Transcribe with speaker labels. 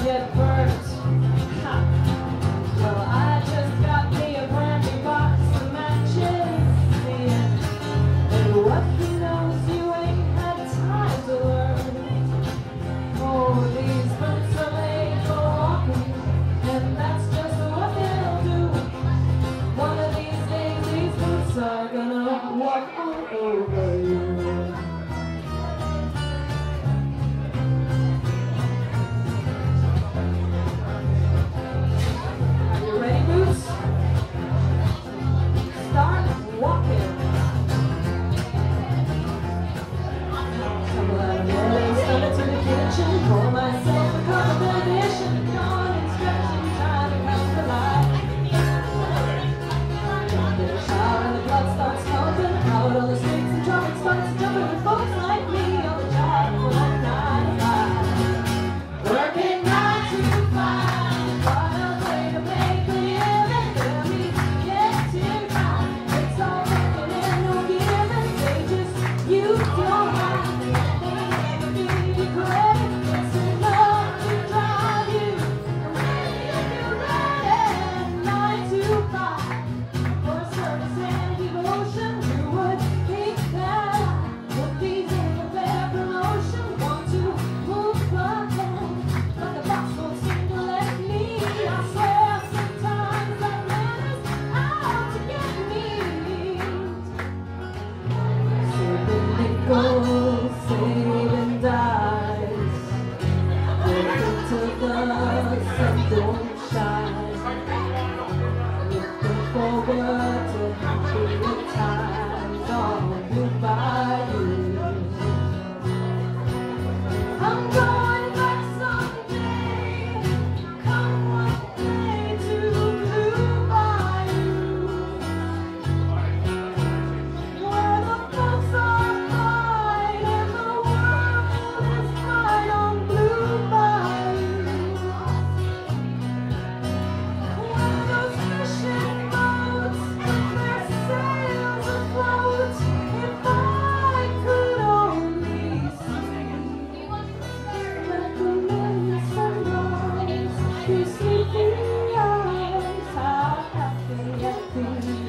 Speaker 1: Yeah. Happy